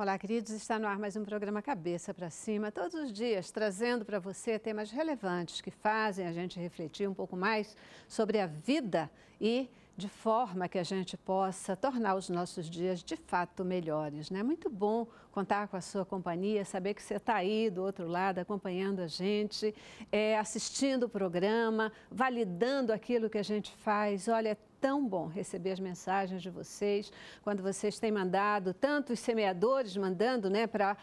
Olá, queridos. Está no ar mais um programa Cabeça para Cima, todos os dias trazendo para você temas relevantes que fazem a gente refletir um pouco mais sobre a vida e de forma que a gente possa tornar os nossos dias de fato melhores. É né? muito bom contar com a sua companhia, saber que você está aí do outro lado acompanhando a gente, é, assistindo o programa, validando aquilo que a gente faz. Olha, é tão bom receber as mensagens de vocês, quando vocês têm mandado, tanto os semeadores mandando né, para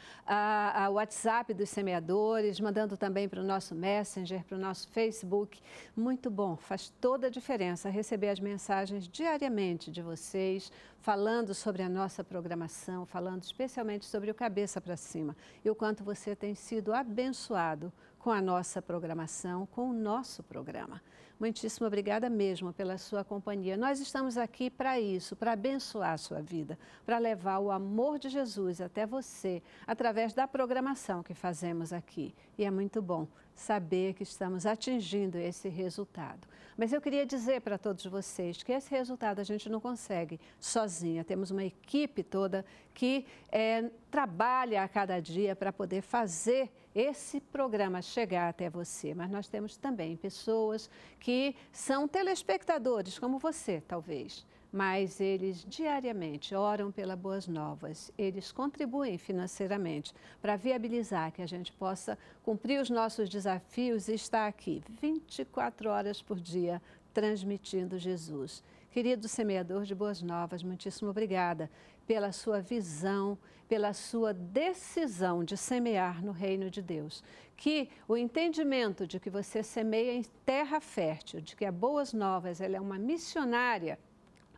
o WhatsApp dos semeadores, mandando também para o nosso Messenger, para o nosso Facebook. Muito bom, faz toda a diferença receber as mensagens diariamente de vocês, falando sobre a nossa programação, falando especialmente sobre o Cabeça para Cima e o quanto você tem sido abençoado com a nossa programação, com o nosso programa. Muitíssimo obrigada mesmo pela sua companhia. Nós estamos aqui para isso, para abençoar a sua vida, para levar o amor de Jesus até você, através da programação que fazemos aqui. E é muito bom saber que estamos atingindo esse resultado. Mas eu queria dizer para todos vocês que esse resultado a gente não consegue sozinha. Temos uma equipe toda que é, trabalha a cada dia para poder fazer esse programa chegar até você. Mas nós temos também pessoas que são telespectadores, como você, talvez mas eles diariamente oram pela Boas Novas, eles contribuem financeiramente para viabilizar que a gente possa cumprir os nossos desafios e estar aqui 24 horas por dia transmitindo Jesus. Querido semeador de Boas Novas, muitíssimo obrigada pela sua visão, pela sua decisão de semear no reino de Deus. Que o entendimento de que você semeia em terra fértil, de que a Boas Novas ela é uma missionária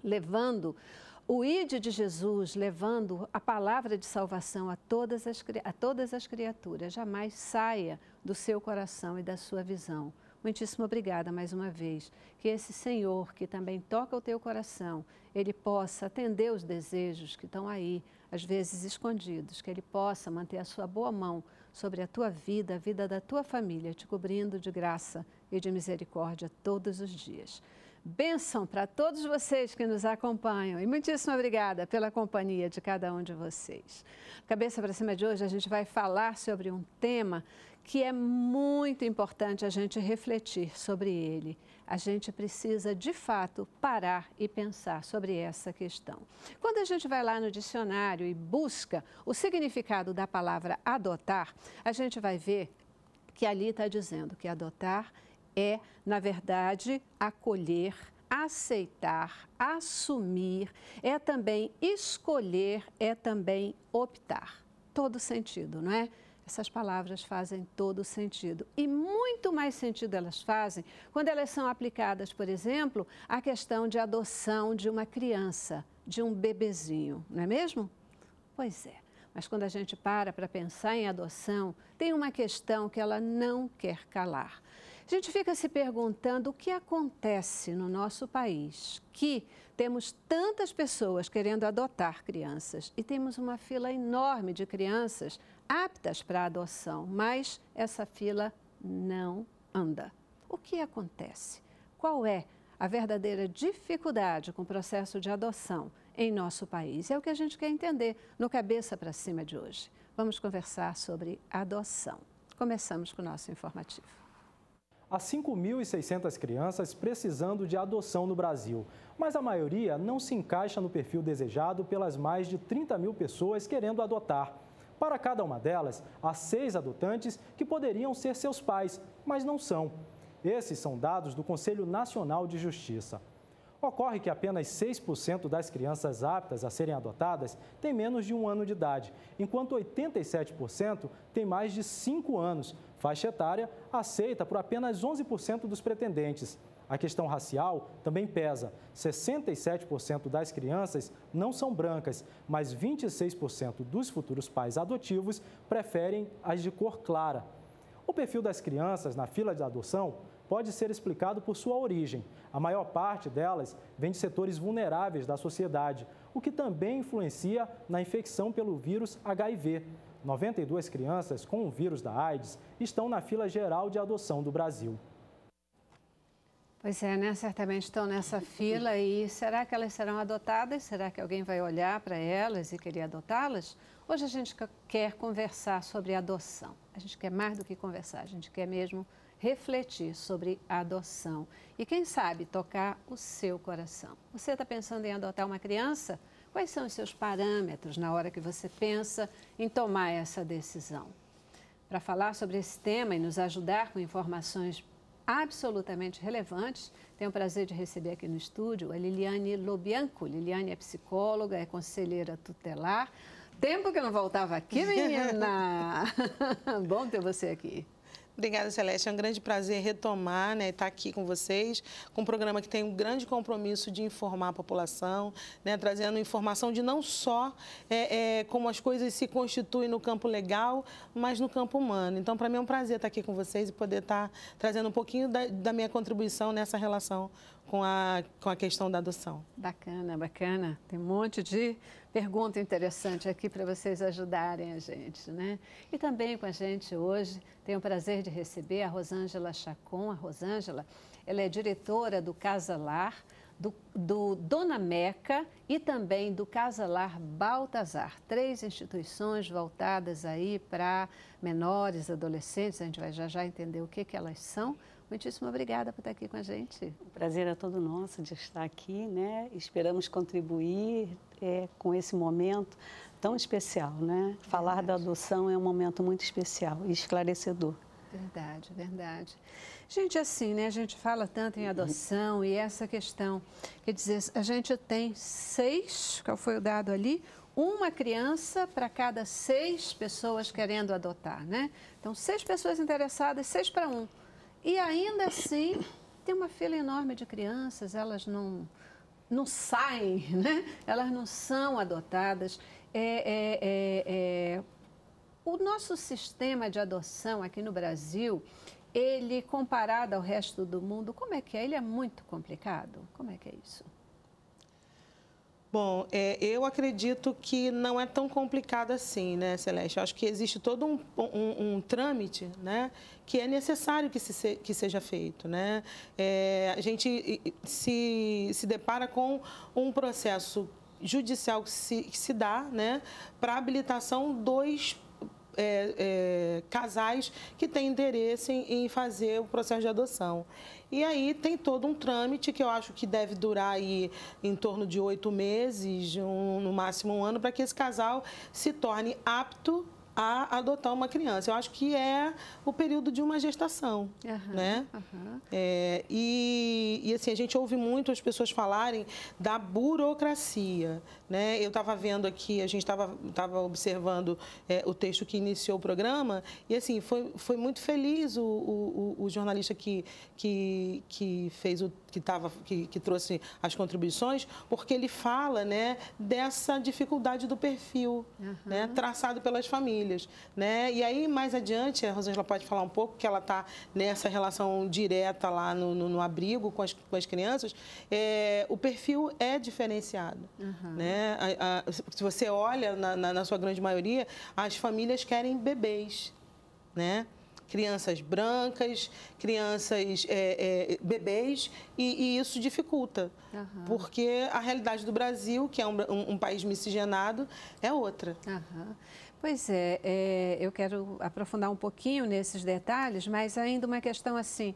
levando o ide de Jesus, levando a palavra de salvação a todas as, a todas as criaturas, jamais saia do seu coração e da sua visão. Muitíssimo obrigada mais uma vez. Que esse Senhor, que também toca o teu coração, ele possa atender os desejos que estão aí, às vezes escondidos, que ele possa manter a sua boa mão sobre a tua vida, a vida da tua família, te cobrindo de graça e de misericórdia todos os dias. Bênção para todos vocês que nos acompanham e muitíssimo obrigada pela companhia de cada um de vocês. Cabeça para cima de hoje, a gente vai falar sobre um tema que é muito importante a gente refletir sobre ele. A gente precisa, de fato, parar e pensar sobre essa questão. Quando a gente vai lá no dicionário e busca o significado da palavra adotar, a gente vai ver que ali está dizendo que adotar é, na verdade, acolher, aceitar, assumir, é também escolher, é também optar. Todo sentido, não é? Essas palavras fazem todo sentido. E muito mais sentido elas fazem quando elas são aplicadas, por exemplo, à questão de adoção de uma criança, de um bebezinho, não é mesmo? Pois é. Mas quando a gente para para pensar em adoção, tem uma questão que ela não quer calar. A gente fica se perguntando o que acontece no nosso país, que temos tantas pessoas querendo adotar crianças e temos uma fila enorme de crianças aptas para adoção, mas essa fila não anda. O que acontece? Qual é a verdadeira dificuldade com o processo de adoção em nosso país? É o que a gente quer entender no Cabeça para Cima de hoje. Vamos conversar sobre adoção. Começamos com o nosso informativo há 5.600 crianças precisando de adoção no Brasil, mas a maioria não se encaixa no perfil desejado pelas mais de 30 mil pessoas querendo adotar. Para cada uma delas, há seis adotantes que poderiam ser seus pais, mas não são. Esses são dados do Conselho Nacional de Justiça. Ocorre que apenas 6% das crianças aptas a serem adotadas têm menos de um ano de idade, enquanto 87% têm mais de 5 anos, faixa etária aceita por apenas 11% dos pretendentes. A questão racial também pesa. 67% das crianças não são brancas, mas 26% dos futuros pais adotivos preferem as de cor clara. O perfil das crianças na fila de adoção pode ser explicado por sua origem. A maior parte delas vem de setores vulneráveis da sociedade, o que também influencia na infecção pelo vírus HIV. 92 crianças com o vírus da AIDS estão na fila geral de adoção do Brasil. Pois é, né? Certamente estão nessa fila e será que elas serão adotadas? Será que alguém vai olhar para elas e querer adotá-las? Hoje a gente quer conversar sobre adoção. A gente quer mais do que conversar, a gente quer mesmo refletir sobre adoção e, quem sabe, tocar o seu coração. Você está pensando em adotar uma criança? Quais são os seus parâmetros na hora que você pensa em tomar essa decisão? Para falar sobre esse tema e nos ajudar com informações absolutamente relevantes, tenho o prazer de receber aqui no estúdio a Liliane Lobianco. Liliane é psicóloga, é conselheira tutelar. Tempo que eu não voltava aqui, menina! Bom ter você aqui. Obrigada, Celeste. É um grande prazer retomar, né, estar aqui com vocês, com um programa que tem um grande compromisso de informar a população, né, trazendo informação de não só é, é, como as coisas se constituem no campo legal, mas no campo humano. Então, para mim é um prazer estar aqui com vocês e poder estar trazendo um pouquinho da, da minha contribuição nessa relação com a, com a questão da adoção. Bacana, bacana. Tem um monte de pergunta interessante aqui para vocês ajudarem a gente, né? E também com a gente hoje, tenho o prazer de receber a Rosângela Chacon. A Rosângela, ela é diretora do Casalar, do, do Dona Meca e também do Casalar Baltazar. Três instituições voltadas aí para menores, adolescentes. A gente vai já já entender o que, que elas são Muitíssimo obrigada por estar aqui com a gente. O prazer é todo nosso de estar aqui, né? Esperamos contribuir é, com esse momento tão especial, né? Falar verdade. da adoção é um momento muito especial e esclarecedor. Verdade, verdade. Gente, assim, né? A gente fala tanto em adoção e essa questão, quer dizer, a gente tem seis, qual foi o dado ali? Uma criança para cada seis pessoas querendo adotar, né? Então, seis pessoas interessadas, seis para um. E ainda assim, tem uma fila enorme de crianças, elas não, não saem, né? elas não são adotadas. É, é, é, é, o nosso sistema de adoção aqui no Brasil, ele comparado ao resto do mundo, como é que é? Ele é muito complicado? Como é que é isso? Bom, é, eu acredito que não é tão complicado assim, né, Celeste? Eu acho que existe todo um, um, um trâmite, né, que é necessário que, se, que seja feito, né? É, a gente se, se depara com um processo judicial que se, que se dá, né, para habilitação dos é, é, casais que têm interesse em, em, fazer o processo de adoção. E aí tem todo um trâmite que eu acho que deve durar aí em torno de oito meses, um, no máximo um ano, para que esse casal se torne apto a adotar uma criança. Eu acho que é o período de uma gestação, uhum, né? Uhum. É, e, e, assim, a gente ouve muito as pessoas falarem da burocracia, né? Eu estava vendo aqui, a gente estava tava observando é, o texto que iniciou o programa e, assim, foi, foi muito feliz o, o, o jornalista que, que, que fez o que, tava, que, que trouxe as contribuições, porque ele fala né, dessa dificuldade do perfil uhum. né, traçado pelas famílias. Né? E aí, mais adiante, a Rosângela pode falar um pouco que ela está nessa relação direta lá no, no, no, abrigo com as, com as crianças. É, o perfil é diferenciado. Uhum. Né? A, a, se você olha, na, na, na sua grande maioria, as famílias querem bebês. Né? Crianças brancas, crianças é, é, bebês, e, e, isso dificulta. Uhum. Porque a realidade do Brasil, que é um, um, um país miscigenado, é outra. Uhum. Pois é, é, eu quero aprofundar um pouquinho nesses detalhes, mas ainda uma questão assim: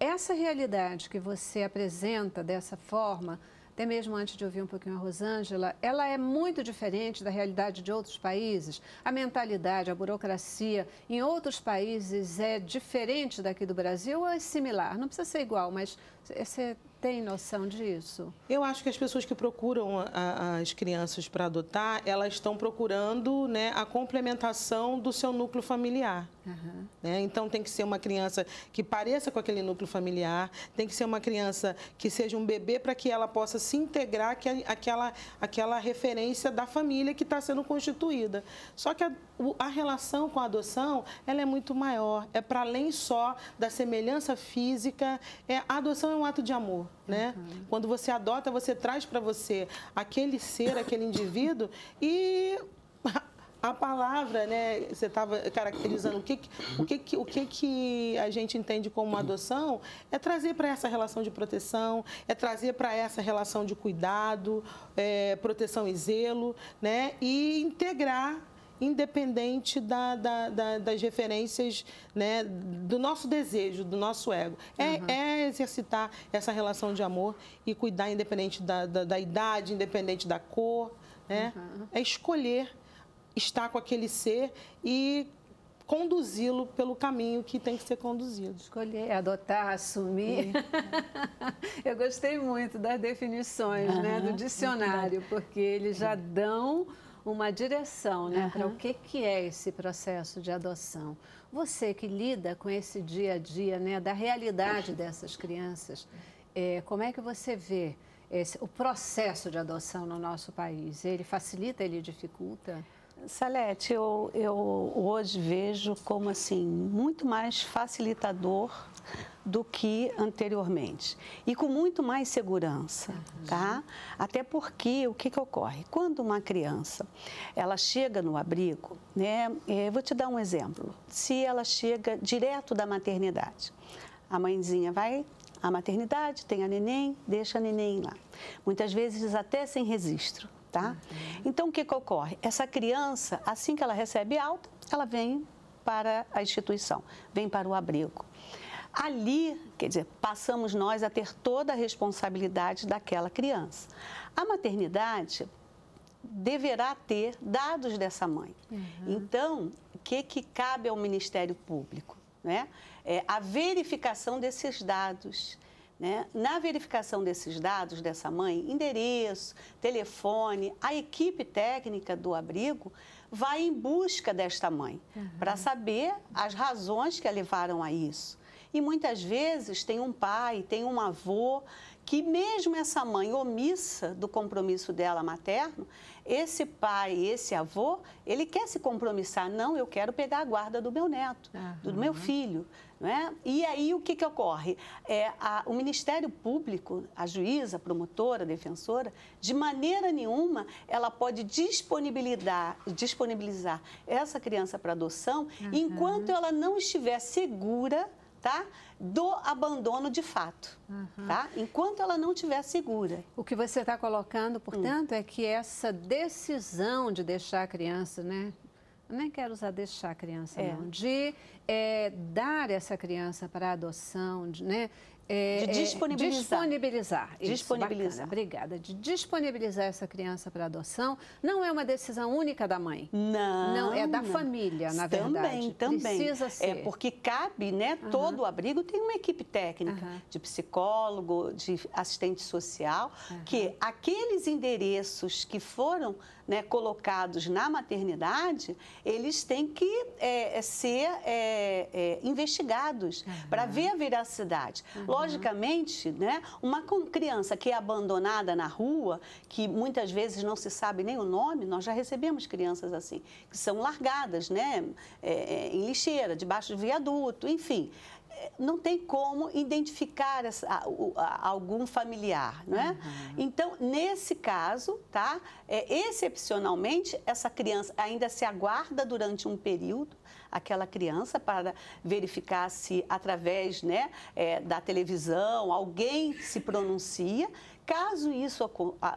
essa realidade que você apresenta dessa forma até mesmo antes de ouvir um pouquinho a Rosângela, ela é muito diferente da realidade de outros países. A mentalidade, a burocracia em outros países é diferente daqui do Brasil ou é similar? Não precisa ser igual, mas você tem noção disso? Eu acho que as pessoas que procuram a, as crianças para adotar, elas estão procurando né, a complementação do seu núcleo familiar. Uhum. Né? Então, tem que ser uma criança que pareça com aquele núcleo familiar, tem que ser uma criança que seja um bebê para que ela possa se integrar àquela, àquela referência da família que está sendo constituída. Só que a, a relação com a adoção, ela é muito maior. É para além só da semelhança física, é, a adoção é um ato de amor né? Uhum. Quando você adota, você traz para você aquele ser, aquele indivíduo e a palavra, né, você estava caracterizando o que, o, que, o que, que a gente entende como adoção, é trazer para essa relação de proteção, é trazer para essa relação de cuidado, é, proteção e zelo, né, e integrar independente da, da, da, das referências né, do nosso desejo, do nosso ego. É, uhum. é, exercitar essa relação de amor e cuidar independente da, da idade, independente da cor. Né? Uhum. É escolher estar com aquele ser e conduzi-lo pelo caminho que tem que ser conduzido. Escolher, adotar, assumir. Eu gostei muito das definições uhum. né, do dicionário, porque eles já dão uma direção né, uhum. para o que, que é esse processo de adoção. Você que lida com esse dia a dia né, da realidade dessas crianças, é, como é que você vê esse, o processo de adoção no nosso país? Ele facilita, ele dificulta? Salete, eu, eu hoje vejo como assim muito mais facilitador do que anteriormente e com muito mais segurança, tá? Até porque o que, que ocorre quando uma criança ela chega no abrigo, né? Eu vou te dar um exemplo. Se ela chega direto da maternidade, a mãezinha vai à maternidade, tem a neném, deixa a neném lá. Muitas vezes até sem registro tá? Uhum. Então, o que, que ocorre? Essa criança, assim que ela recebe alta, ela vem para a instituição, vem para o abrigo. Ali, quer dizer, passamos nós a ter toda a responsabilidade daquela criança. A maternidade deverá ter dados dessa mãe. Uhum. Então, o que, que cabe ao Ministério Público? Né? É a verificação desses dados né? Na verificação desses dados dessa mãe, endereço, telefone, a equipe técnica do abrigo vai em busca desta mãe uhum. para saber as razões que a levaram a isso. E muitas vezes tem um pai, tem um avô que mesmo essa mãe omissa do compromisso dela materno, esse pai, esse avô, ele quer se compromissar. Não, eu quero pegar a guarda do meu neto, uhum. do meu filho. Né? E aí o que, que ocorre? É, a, o Ministério Público, a juíza, a promotora, a defensora, de maneira nenhuma ela pode disponibilizar, disponibilizar essa criança para adoção uhum. enquanto ela não estiver segura tá? do abandono de fato, uhum. tá? enquanto ela não estiver segura. O que você está colocando, portanto, hum. é que essa decisão de deixar a criança, né? Eu nem quero usar deixar a criança, é. não. De é, dar essa criança para adoção, de, né? É, de disponibilizar. disponibilizar. Isso, disponibilizar. Bacana, obrigada. De disponibilizar essa criança para adoção não é uma decisão única da mãe. Não. Não, é da família, na também, verdade. Também, Precisa é ser. É porque cabe, né? Uhum. Todo o abrigo tem uma equipe técnica uhum. de psicólogo, de assistente social, uhum. que aqueles endereços que foram né, colocados na maternidade, eles têm que é, é ser é, é, investigados uhum. para ver a veracidade. Uhum. Logicamente, né, uma criança que é abandonada na rua, que muitas vezes não se sabe nem o nome, nós já recebemos crianças assim, que são largadas né, é, em lixeira, debaixo de viaduto, enfim não tem como identificar essa, a, a, algum familiar, né? Uhum. Então, nesse caso, tá? É, excepcionalmente, essa criança ainda se aguarda durante um período aquela criança para verificar se através né, é, da televisão alguém se pronuncia. Caso isso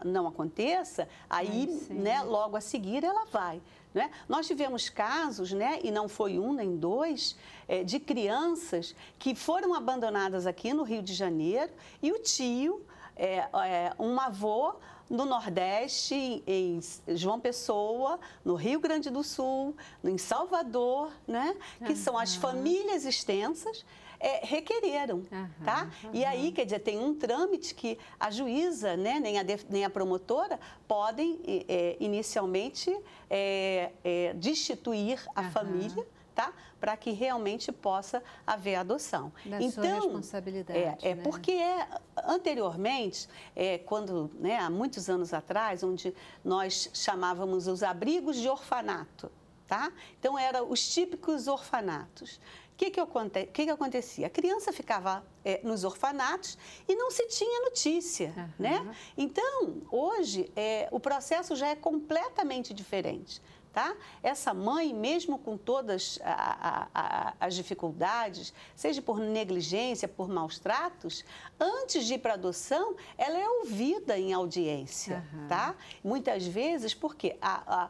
não aconteça, aí, né, logo a seguir ela vai. Né? Nós tivemos casos, né, e não foi um nem dois, é, de crianças que foram abandonadas aqui no Rio de Janeiro e o tio, é, é, um avô no Nordeste, em João Pessoa, no Rio Grande do Sul, em Salvador, né? que uhum. são as famílias extensas, é, requereram, uhum, tá? Uhum. E aí, quer dizer, tem um trâmite que a juíza, né, nem, a, nem a promotora podem é, inicialmente é, é destituir a uhum. família, tá? Para que realmente possa haver adoção. Da então, sua responsabilidade. É, é né? porque é, anteriormente, é, quando, né, há muitos anos atrás, onde nós chamávamos os abrigos de orfanato, tá? Então, eram os típicos orfanatos. O que, que, que, que acontecia? A criança ficava é, nos orfanatos e não se tinha notícia, uhum. né? Então, hoje, é, o processo já é completamente diferente. tá? Essa mãe, mesmo com todas a, a, a, as dificuldades, seja por negligência, por maus tratos, antes de ir para adoção, ela é ouvida em audiência, uhum. tá? Muitas vezes, porque a,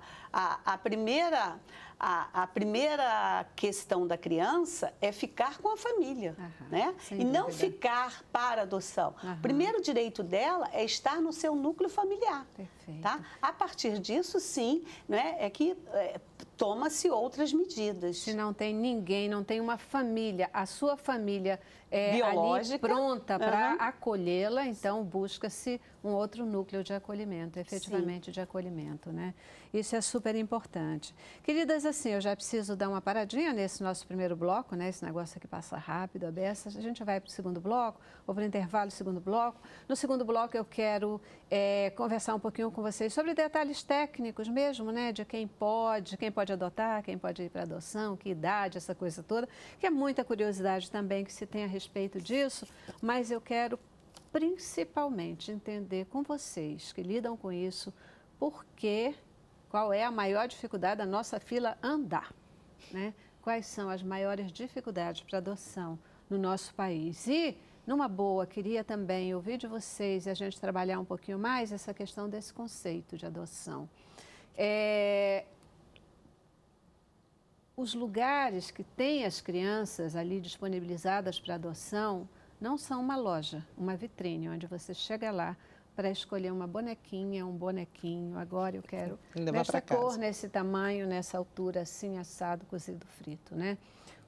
a primeira a, a, primeira questão da criança é ficar com a família, né? E dúvida. não ficar para adoção. O primeiro direito dela é estar no seu núcleo familiar. Perfeito. Tá? A partir disso, sim, né, é que é, toma-se outras medidas. Se não tem ninguém, não tem uma família, a sua família é ali pronta para uhum. acolhê-la, então busca-se um outro núcleo de acolhimento, efetivamente Sim. de acolhimento, né? Isso é super importante. Queridas, assim, eu já preciso dar uma paradinha nesse nosso primeiro bloco, né? Esse negócio aqui passa rápido, a beça. A gente vai para o segundo bloco, ou para o intervalo do segundo bloco. No segundo bloco eu quero é, conversar um pouquinho com vocês sobre detalhes técnicos mesmo, né? De quem pode, quem pode adotar, quem pode ir para adoção, que idade, essa coisa toda, que é muita curiosidade também que se tem a respeito disso, mas eu quero principalmente entender com vocês que lidam com isso, por que, qual é a maior dificuldade da nossa fila andar, né? Quais são as maiores dificuldades para adoção no nosso país? E, numa boa, queria também ouvir de vocês e a gente trabalhar um pouquinho mais essa questão desse conceito de adoção. É, os lugares que têm as crianças ali disponibilizadas para adoção, não são uma loja, uma vitrine, onde você chega lá para escolher uma bonequinha, um bonequinho. Agora eu quero nessa cor, nesse tamanho, nessa altura, assim, assado, cozido, frito, né?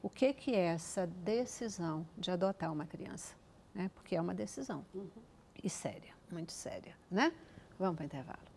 O que, que é essa decisão de adotar uma criança? Né? Porque é uma decisão. Uhum. E séria, muito séria, né? Vamos para o intervalo.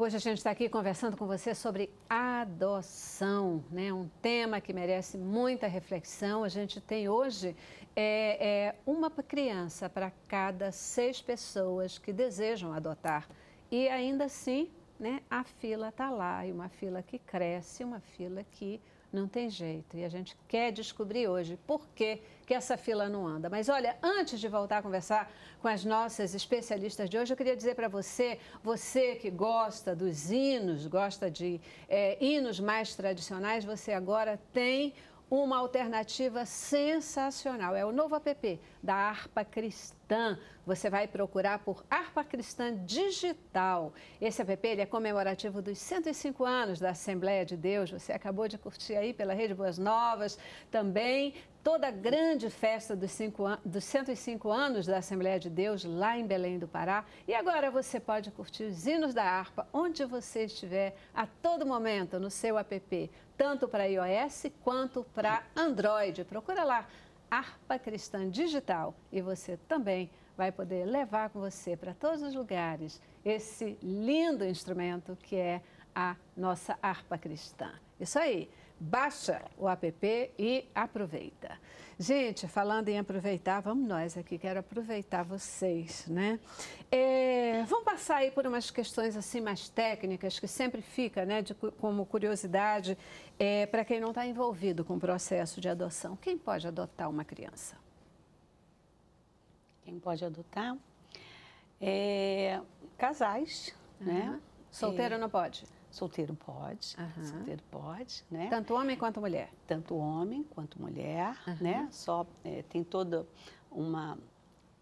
Hoje a gente está aqui conversando com você sobre adoção, né? um tema que merece muita reflexão. A gente tem hoje é, é uma criança para cada seis pessoas que desejam adotar. E ainda assim, né, a fila está lá, e uma fila que cresce, uma fila que não tem jeito. E a gente quer descobrir hoje por que, que essa fila não anda. Mas olha, antes de voltar a conversar com as nossas especialistas de hoje, eu queria dizer para você, você que gosta dos hinos, gosta de é, hinos mais tradicionais, você agora tem uma alternativa sensacional. É o novo app da Harpa Cristã. Você vai procurar por Harpa Cristã Digital. Esse app ele é comemorativo dos 105 anos da Assembleia de Deus. Você acabou de curtir aí pela Rede Boas Novas. Também toda a grande festa dos, cinco, dos 105 anos da Assembleia de Deus lá em Belém do Pará. E agora você pode curtir os hinos da harpa onde você estiver a todo momento no seu app, tanto para iOS quanto para Android. Procura lá, Harpa Cristã Digital, e você também vai poder levar com você para todos os lugares esse lindo instrumento que é a nossa harpa cristã. Isso aí baixa o app e aproveita. Gente, falando em aproveitar, vamos nós aqui, quero aproveitar vocês, né? É, vamos passar aí por umas questões assim mais técnicas, que sempre fica, né, de, como curiosidade, é, para quem não está envolvido com o processo de adoção. Quem pode adotar uma criança? Quem pode adotar? É, casais, uhum. né? Solteiro é, não pode? Solteiro pode, uhum. solteiro pode, né? Tanto homem quanto mulher? Tanto homem quanto mulher, uhum. né? Só é, tem toda uma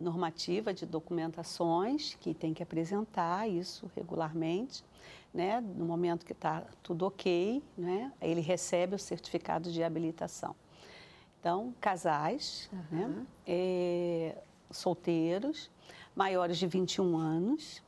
normativa de documentações que tem que apresentar isso regularmente, né? No momento que está tudo ok, né? Ele recebe o certificado de habilitação. Então, casais, uhum. né? É, solteiros, maiores de 21 anos,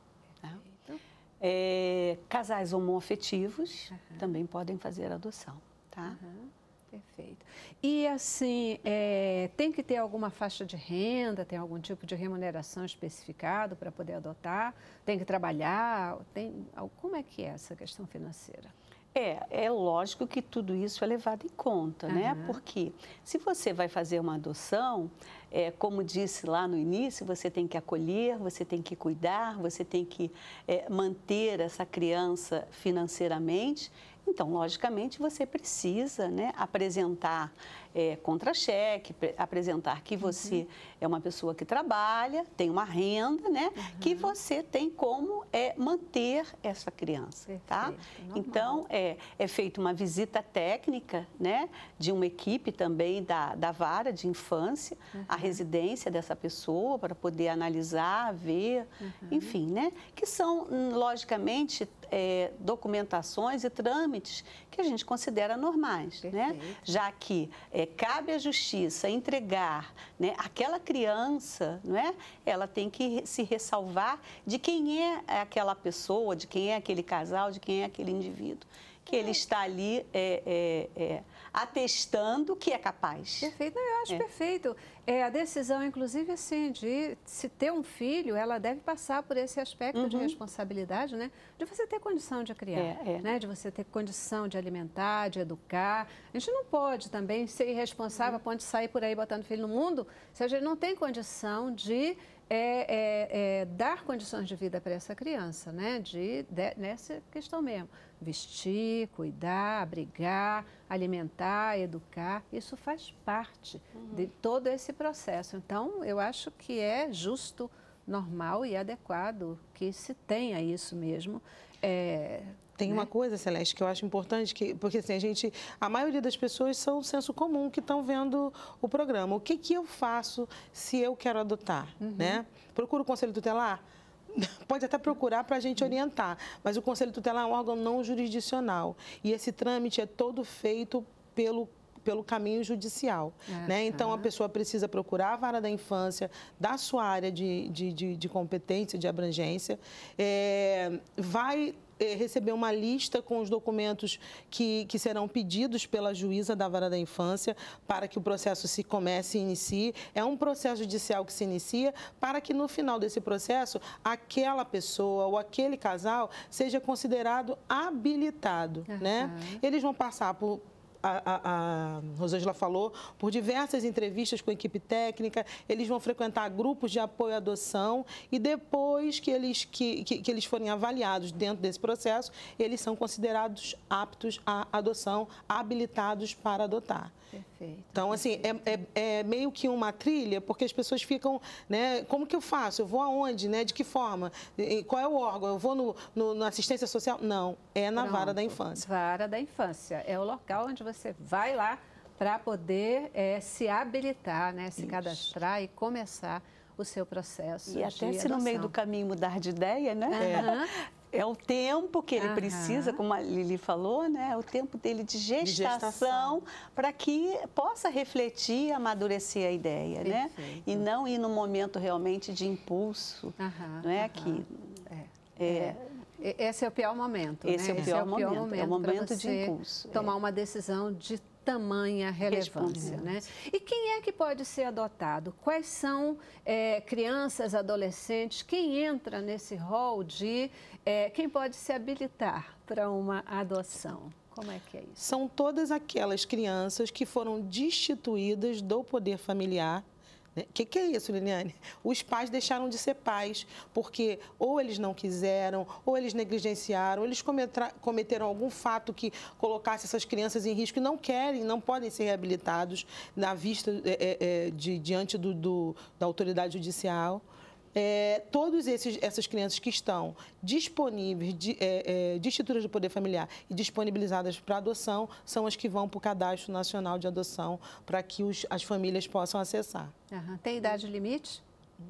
é, casais homoafetivos uhum. também podem fazer adoção, tá? Uhum. Perfeito. E assim, é, tem que ter alguma faixa de renda, tem algum tipo de remuneração especificado para poder adotar? Tem que trabalhar? Tem, como é que é essa questão financeira? É, é lógico que tudo isso é levado em conta, uhum. né? Porque se você vai fazer uma adoção, é, como disse lá no início, você tem que acolher, você tem que cuidar, você tem que é, manter essa criança financeiramente. Então, logicamente, você precisa né, apresentar é, contra-cheque, apresentar que você uhum. é uma pessoa que trabalha, tem uma renda, né? Uhum. Que você tem como é, manter essa criança, tá? Perfeito, tá? Então, é, é feita uma visita técnica, né? De uma equipe também da, da vara de infância, uhum. a residência dessa pessoa, para poder analisar, ver, uhum. enfim, né? Que são, hum, logicamente, é, documentações e trâmites que a gente considera normais, né? Perfeito. né? Já que é, cabe à justiça entregar né, aquela criança, não é? ela tem que se ressalvar de quem é aquela pessoa, de quem é aquele casal, de quem é aquele indivíduo que ele está ali é, é, é, atestando que é capaz. Perfeito, eu acho é. perfeito. É, a decisão, inclusive, assim, de se ter um filho, ela deve passar por esse aspecto uhum. de responsabilidade, né? De você ter condição de criar, é, é. né? De você ter condição de alimentar, de educar. A gente não pode também ser irresponsável uhum. a ponto de sair por aí botando filho no mundo se a gente não tem condição de é, é, é, dar condições de vida para essa criança, né? De, de, nessa questão mesmo. Vestir, cuidar, abrigar, alimentar, educar, isso faz parte uhum. de todo esse processo. Então, eu acho que é justo, normal e adequado que se tenha isso mesmo. É, tem né? uma coisa, Celeste, que eu acho importante, que, porque assim, a gente, a maioria das pessoas são o senso comum que estão vendo o programa. O que, que eu faço se eu quero adotar? Uhum. Né? Procuro o conselho tutelar? Pode até procurar para a gente orientar, mas o Conselho Tutelar é um órgão não jurisdicional e esse trâmite é todo feito pelo pelo caminho judicial. É, né? Então, a pessoa precisa procurar a vara da infância da sua área de, de, de, de competência, de abrangência, é, vai é, receber uma lista com os documentos que, que serão pedidos pela juíza da vara da infância para que o processo se comece e inicie. É um processo judicial que se inicia para que no final desse processo aquela pessoa ou aquele casal seja considerado habilitado. Uhum. Né? Eles vão passar por a, a, Rosângela falou, por diversas entrevistas com a equipe técnica, eles vão frequentar grupos de apoio à adoção e depois que eles, que, que, que eles forem avaliados dentro desse processo, eles são considerados aptos à adoção, habilitados para adotar. Então, assim, é, é, é, meio que uma trilha, porque as pessoas ficam, né? Como que eu faço? Eu vou aonde, né? De que forma? Qual é o órgão? Eu vou no, no na assistência social? Não, é na Pronto. vara da infância. Vara da infância. É o local onde você vai lá para poder é, se habilitar, né? Se Isso. cadastrar e começar o seu processo. E até se no meio do caminho mudar de ideia, né? É. É o tempo que ele Aham. precisa, como a Lili falou, né? É o tempo dele de gestação, gestação. para que possa refletir, amadurecer a ideia, né? Perfeito. né? E não ir no momento realmente de impulso, Aham. não é aqui. É. é. Esse é o pior momento. Esse né? é o pior, é o pior momento. momento. É o momento de impulso. Tomar é. uma decisão de tamanha relevância. Né? E quem é que pode ser adotado? Quais são é, crianças, adolescentes? Quem entra nesse rol de é, quem pode se habilitar para uma adoção? Como é que é isso? São todas aquelas crianças que foram destituídas do poder familiar o né? que, que, é isso, Liliane? Os pais deixaram de ser pais, porque ou eles não quiseram, ou eles negligenciaram, ou eles cometeram algum fato que colocasse essas crianças em risco e não querem, não podem ser reabilitados na vista é, é, de, diante do, do, da autoridade judicial é, todas essas crianças que estão disponíveis de, é, é, de estrutura de poder familiar e disponibilizadas para adoção são as que vão para o Cadastro Nacional de Adoção para que os, as famílias possam acessar. Uhum. Tem idade limite?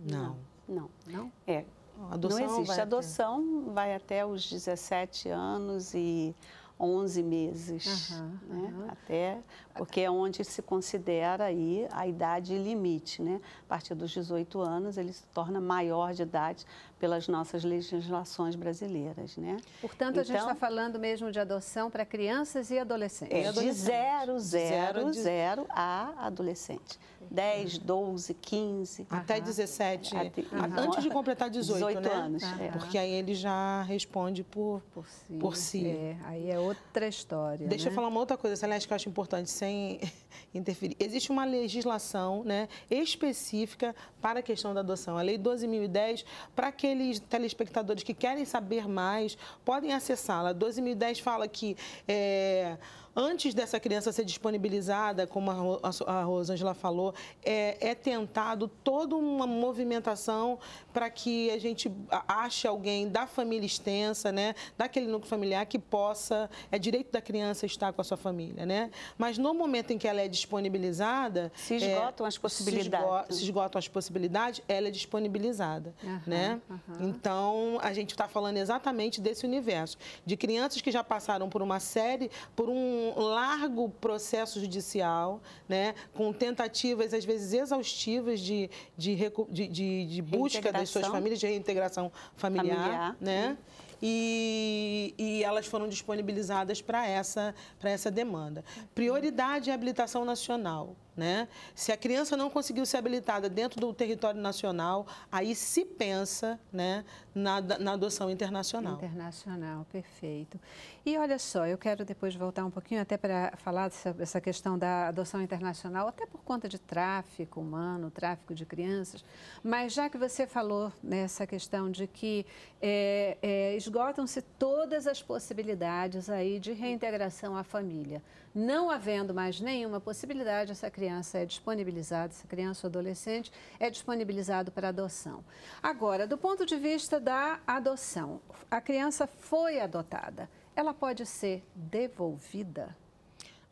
Não. Não. Não? É. Adoção não existe. Adoção vai até os 17 anos e 11 meses, uhum, né? Uhum. até porque é onde se considera aí a idade limite, né? A partir dos 18 anos ele se torna maior de idade pelas nossas legislações brasileiras, né? Portanto, então, a gente está então falando mesmo de adoção para crianças e adolescentes. É, de zero, zero, zero a adolescente. 10, 12, 15. Até 17. Até, Antes de completar 18, 18 né? anos. É. Porque aí ele já responde por, por si. Por si. É, aí é outra história. Deixa né? eu falar uma outra coisa, Celeste, que eu acho importante, sem interferir. Existe uma legislação né, específica para a questão da adoção. A Lei 12.010, para aqueles telespectadores que querem saber mais, podem acessá-la. 12.010 fala que. É, antes dessa criança ser disponibilizada, como a Rosângela falou, é, é tentado toda uma movimentação para que a gente ache alguém da família extensa, né, daquele núcleo familiar que possa, é direito da criança estar com a sua família, né? Mas no momento em que ela é disponibilizada, se esgotam é, as possibilidades. Se, esgo, se, esgotam as possibilidades, ela é disponibilizada, uhum, né? Uhum. Então a gente está falando exatamente desse universo de crianças que já passaram por uma série, por um largo processo judicial, né, com tentativas, às vezes, exaustivas de, de, de, de busca das suas famílias, de reintegração familiar, familiar. né? E, e, elas foram disponibilizadas para essa, essa demanda. Prioridade é habilitação nacional. Né? Se a criança não conseguiu ser habilitada dentro do território nacional, aí se pensa né, na, na adoção internacional. Internacional, perfeito. E olha só, eu quero depois voltar um pouquinho até para falar dessa, questão da adoção internacional, até por conta de tráfico humano, tráfico de crianças, mas já que você falou nessa questão de que é, é, esgotam-se todas as possibilidades aí de reintegração à família, não havendo mais nenhuma possibilidade, essa criança é disponibilizada, essa criança ou adolescente é disponibilizado para adoção. Agora, do ponto de vista da adoção, a criança foi adotada, ela pode ser devolvida?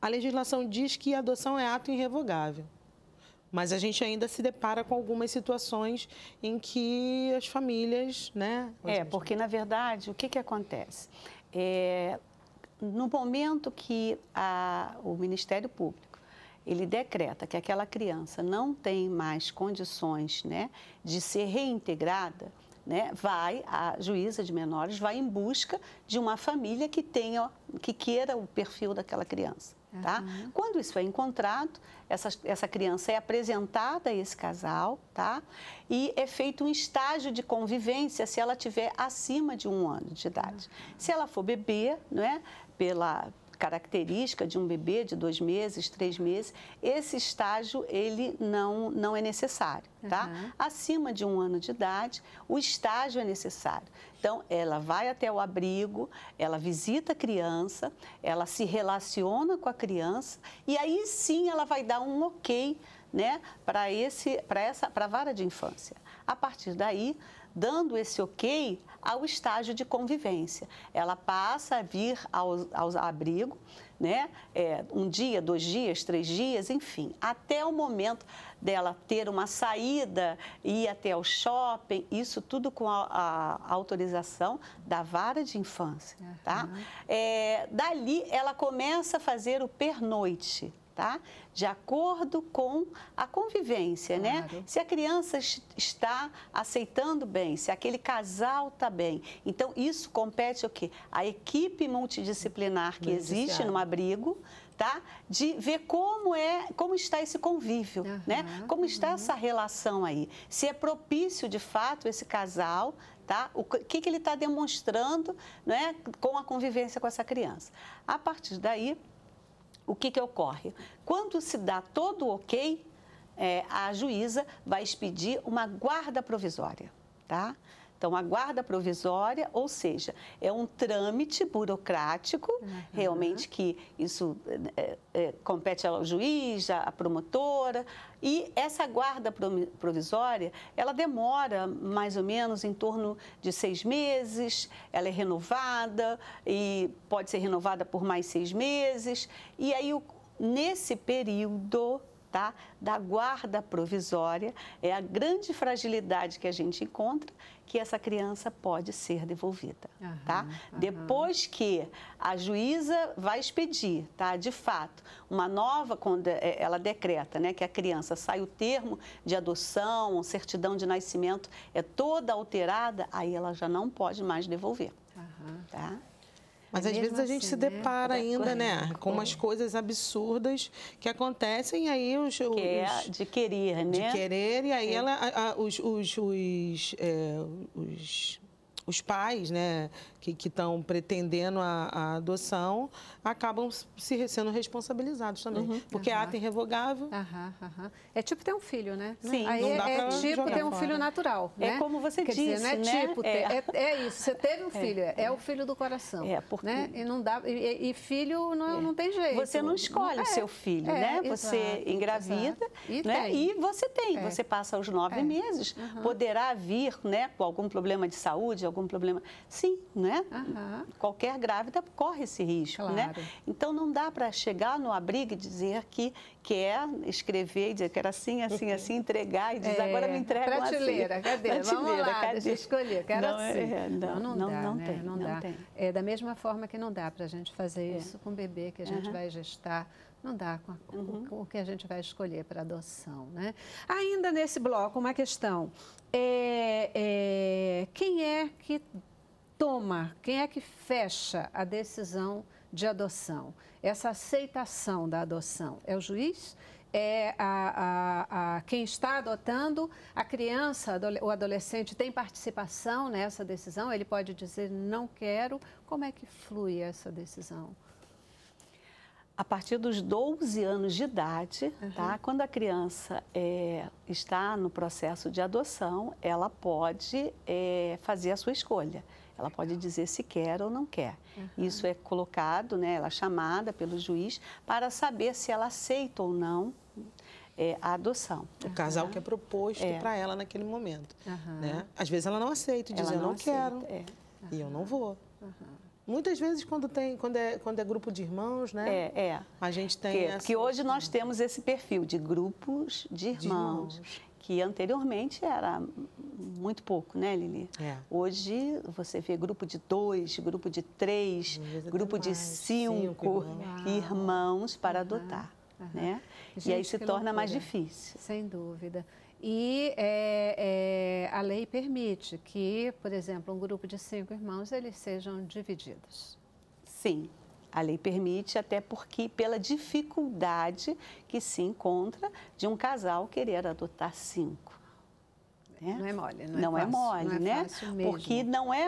A legislação diz que a adoção é ato irrevogável. Mas a gente ainda se depara com algumas situações em que as famílias, né? É, porque na verdade, o que, que acontece? É, no momento que a, o Ministério Público ele decreta que aquela criança não tem mais condições né, de ser reintegrada, né, vai a juíza de menores vai em busca de uma família que tenha que queira o perfil daquela criança. Tá? Uhum. Quando isso é encontrado, essa, essa criança é apresentada a esse casal tá? e é feito um estágio de convivência se ela tiver acima de um ano de idade. Uhum. Se ela for bebê, não é? pela característica de um bebê de dois meses, três meses, esse estágio ele não, não é necessário, tá? Uhum. Acima de um ano de idade, o estágio é necessário. Então, ela vai até o abrigo, ela visita a criança, ela se relaciona com a criança e aí sim ela vai dar um ok, né, para esse, para essa, para a vara de infância. A partir daí, dando esse ok ao estágio de convivência. Ela passa a vir ao, ao abrigo, né? É, um dia, dois dias, três dias, enfim, até o momento dela ter uma saída, ir até o shopping, isso tudo com a, a autorização da vara de infância, tá? É, dali ela começa a fazer o pernoite, tá? De acordo com a convivência, né? claro. né? Se a criança está aceitando bem, se aquele casal está bem. Então, isso compete o quê? A equipe multidisciplinar que existe no abrigo, tá? De ver como é, como está esse convívio, uhum, né? Como está uhum. essa relação aí? Se é propício de fato esse casal, tá? O que, que ele está demonstrando, né? Com a convivência com essa criança. A partir daí, o que, que ocorre? Quando se dá todo o ok, é, a juíza vai expedir uma guarda provisória, tá? Então, a guarda provisória, ou seja, é um trâmite burocrático, uhum. realmente que isso é, é, compete ao juiz, à promotora, e essa guarda provisória, ela demora mais ou menos em torno de seis meses, ela é renovada e pode ser renovada por mais seis meses, e aí nesse período tá? da guarda provisória, é a grande fragilidade que a gente encontra, que essa criança pode ser devolvida. Tá? Depois que a juíza vai expedir, tá? de fato, uma nova, quando é, ela decreta né, que a criança sai o termo de adoção, certidão de nascimento, é toda alterada, aí ela já não pode mais devolver. Tá? Mas às vezes a gente assim, se né? depara né? ainda, né, com umas coisas absurdas que acontecem e aí os, os que é de querer, né? De querer e aí é. ela, a, a, os, os, os, é, os os pais, né, que estão pretendendo a, a, adoção, acabam se, sendo responsabilizados também. Uhum, porque uhum. é ato irrevogável. Uhum, é tipo ter um filho, né? Sim. Aí não dá é, tipo ter um fora. filho natural, É né? como você Quer disse, dizer, não é né? tipo, é. é. É, isso, você teve um é, filho, é, é, o filho do coração. É, porque... Né? E, não dá, e, e filho não, não tem jeito. Você não escolhe o seu filho, né? Você exato, engravida e, né? e você tem, você passa os nove meses, poderá vir né, com algum problema de saúde, algum problema. Sim, né? Uhum. Qualquer grávida corre esse risco, né? claro. né? Então não dá para chegar no abrigo e dizer que quer escrever, dizer que era assim, assim, assim, entregar e dizer é, agora me entrega prateleira, assim. cadê? Prateleira, Vamos lá, cadê? deixa eu escolher, quero não, assim. É, não, não, não, dá, não, né? tem, não, dá. Tem. É da mesma forma que não dá para a gente fazer é. isso com o bebê que a gente uhum. vai gestar não dá com, a, uhum. com, o que a gente vai escolher para adoção. Né? Ainda nesse bloco, uma questão. É, é, quem é que toma, quem é que fecha a decisão de adoção? Essa aceitação da adoção é o juiz? É a, a, a, quem está adotando, a criança, o adolescente tem participação nessa decisão? Ele pode dizer não quero. Como é que flui essa decisão? a partir dos 12 anos de idade, uhum. tá? quando a criança é, está no processo de adoção, ela pode é, fazer a sua escolha. Ela pode dizer se quer ou não quer. Uhum. Isso é colocado, né, ela é chamada pelo juiz para saber se ela aceita ou não é, a adoção. O casal que é proposto é. para ela naquele momento. Uhum. Né? Às vezes ela não aceita e diz, eu não, não quero. É. E eu não vou. Muitas vezes quando tem, quando é, quando é grupo de irmãos, né? É, é. A gente tem que, essa... que hoje nós temos esse perfil de grupos de irmãos, de irmãos. Que anteriormente era muito pouco, né, Lili? É. Hoje você vê grupo de dois, grupo de três, grupo de cinco, cinco irmãos para uhum. adotar, uhum. né? Gente, e aí se torna loucura. mais difícil. Sem dúvida. E é, é, a lei permite que, por exemplo, um grupo de cinco irmãos, eles sejam divididos. Sim, a lei permite, até porque pela dificuldade que se encontra de um casal querer adotar cinco. Né? Não é mole, não, é, não fácil, é mole, não é né? Porque não é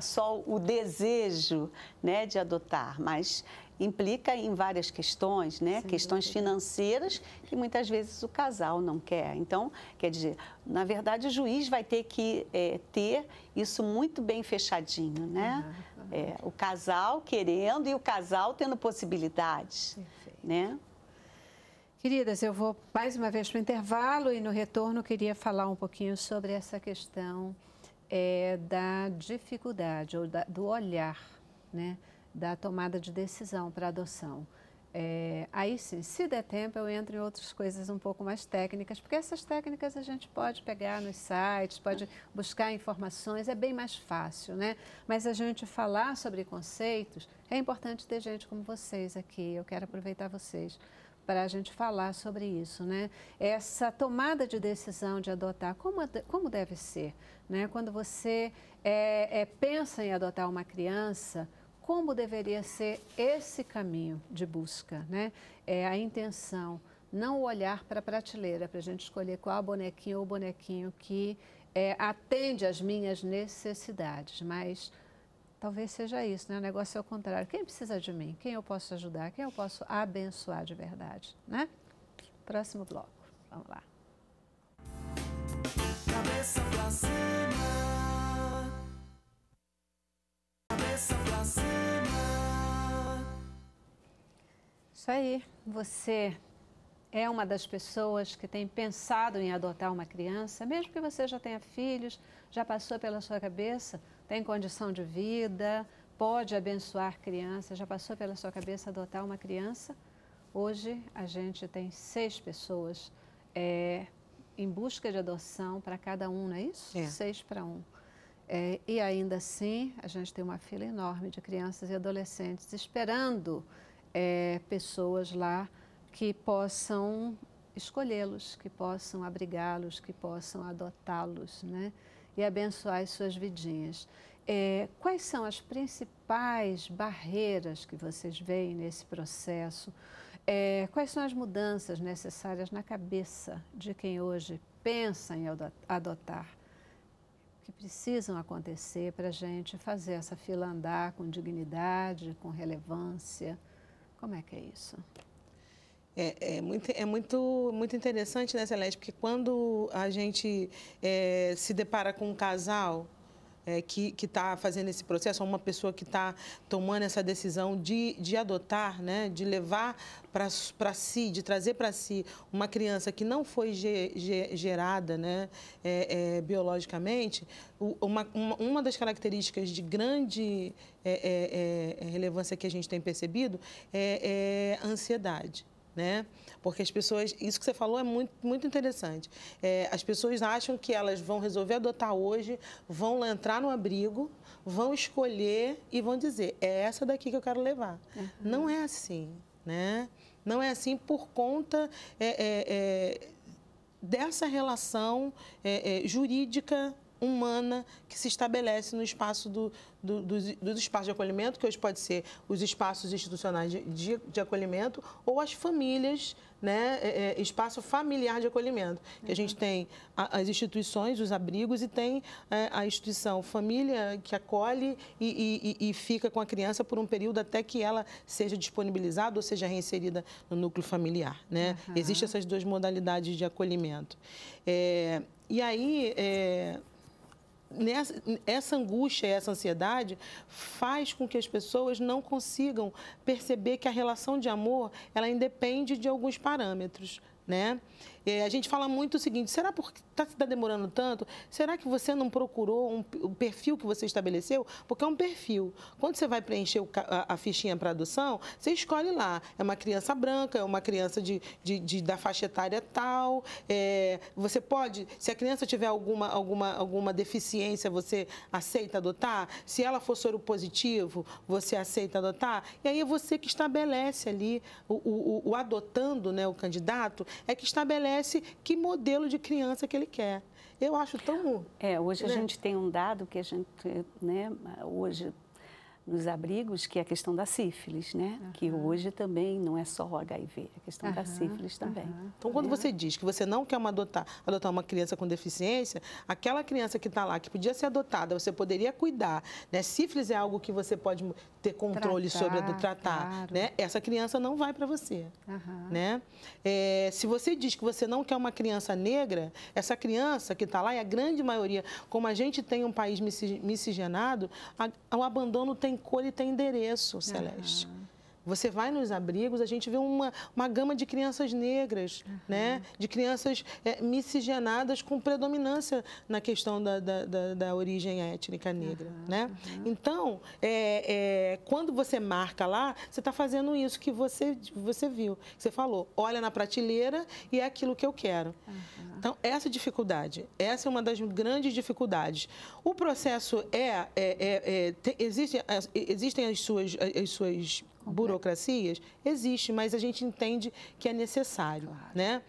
só o desejo né, de adotar, mas implica em várias questões, né? Sim, questões financeiras que muitas vezes o casal não quer. Então, quer dizer, na verdade, o juiz vai ter que é, ter isso muito bem fechadinho, né? Uhum. É, o casal querendo e o casal tendo possibilidades, Perfeito. né? Queridas, eu vou mais uma vez para o intervalo e no retorno queria falar um pouquinho sobre essa questão é, da dificuldade ou da, do olhar, né? da tomada de decisão para adoção. É, aí sim, se der tempo, eu entro em outras coisas um pouco mais técnicas, porque essas técnicas a gente pode pegar nos sites, pode buscar informações, é bem mais fácil, né? Mas a gente falar sobre conceitos, é importante ter gente como vocês aqui, eu quero aproveitar vocês para a gente falar sobre isso, né? Essa tomada de decisão de adotar, como, como deve ser, né? Quando você é, é, pensa em adotar uma criança, como deveria ser esse caminho de busca, né? É a intenção, não olhar para a prateleira para a gente escolher qual bonequinho ou bonequinho que é, atende às minhas necessidades, mas talvez seja isso, né? O negócio é o contrário. Quem precisa de mim? Quem eu posso ajudar? Quem eu posso abençoar de verdade, né? Próximo bloco. Vamos lá. Cabeça pra cima. Isso aí. Você é uma das pessoas que tem pensado em adotar uma criança, mesmo que você já tenha filhos, já passou pela sua cabeça, tem condição de vida, pode abençoar crianças, já passou pela sua cabeça adotar uma criança? Hoje a gente tem seis pessoas é, em busca de adoção para cada um, não é isso? É. Seis para um. É, e ainda assim, a gente tem uma fila enorme de crianças e adolescentes esperando é, pessoas lá que possam escolhê-los, que possam abrigá-los, que possam adotá-los, né? E abençoar as suas vidinhas. É, quais são as principais barreiras que vocês veem nesse processo? É, quais são as mudanças necessárias na cabeça de quem hoje pensa em adotar? Que precisam acontecer para a gente fazer essa fila andar com dignidade, com relevância? Como é que é isso? É, é, muito, é muito, muito interessante, né, Celeste? Porque quando a gente é, se depara com um casal é, que está fazendo esse processo, uma pessoa que está tomando essa decisão de, de adotar, né, de levar para si, de trazer para si uma criança que não foi ge, ge, gerada né, é, é, biologicamente, uma, uma, uma, das características de grande é, é, é, relevância que a gente tem percebido é a ansiedade né? Porque as pessoas, isso que você falou é muito, muito interessante. É, as pessoas acham que elas vão resolver adotar hoje, vão entrar no abrigo, vão escolher e vão dizer: é essa daqui que eu quero levar. Uhum. Não é assim, né? Não é assim por conta é, é, é dessa relação é, é, jurídica humana que se estabelece no espaço do, do, dos, dos espaços de acolhimento, que hoje pode ser os espaços institucionais de, de, de acolhimento ou as famílias, né, é, é, espaço familiar de acolhimento. Que a gente tem a, as instituições, os abrigos e tem é, a instituição família que acolhe e, e, e, fica com a criança por um período até que ela seja disponibilizada ou seja reinserida no núcleo familiar. Né? Uhum. Existem essas duas modalidades de acolhimento. É, e aí, é, nessa, essa angústia, essa ansiedade faz com que as pessoas não consigam perceber que a relação de amor ela independe de alguns parâmetros, né? É, a gente fala muito o seguinte: será porque está tá demorando tanto? Será que você não procurou um, o perfil que você estabeleceu? Porque é um perfil. Quando você vai preencher o, a, a, fichinha para adoção, você escolhe lá: é uma criança branca, é uma criança de, de, de da faixa etária tal. É, você pode, se a criança tiver alguma, alguma, alguma deficiência, você aceita adotar? Se ela for soro positivo, você aceita adotar? E aí é você que estabelece ali, o, o, o adotando né, o candidato, é que estabelece estabelece que modelo de criança que ele quer. Eu acho tão. É, hoje né? a gente tem um dado que a gente, né, hoje nos abrigos, que é a questão da sífilis, né? Uhum. Que hoje também não é só o HIV, é a questão uhum. da sífilis também. Uhum. Então, quando você diz que você não quer uma adotar, adotar uma criança com deficiência, aquela criança que está lá, que podia ser adotada, você poderia cuidar, né? Sífilis é algo que você pode ter controle tratar, sobre, a, tratar, claro. né? Essa criança não vai para você, né? É, se você diz que você não quer uma criança negra, essa criança que está lá, e a grande maioria, como a gente tem um país miscigenado, a, o abandono tem tem cor e tem endereço, Celeste. Uhum. Você vai nos abrigos, a gente vê uma, uma gama de crianças negras, uhum. né? de crianças é, miscigenadas com predominância na questão da, da, da, da origem étnica negra. Uhum. Né? Então, é, é, quando você marca lá, você está fazendo isso que você, você viu. Você falou, olha na prateleira e é aquilo que eu quero. Uhum. Então, essa dificuldade, essa é uma das grandes dificuldades. O processo é, é, é, é tem, existe, existem as suas, as suas burocracias? Existe, mas a gente entende que é necessário, claro. né?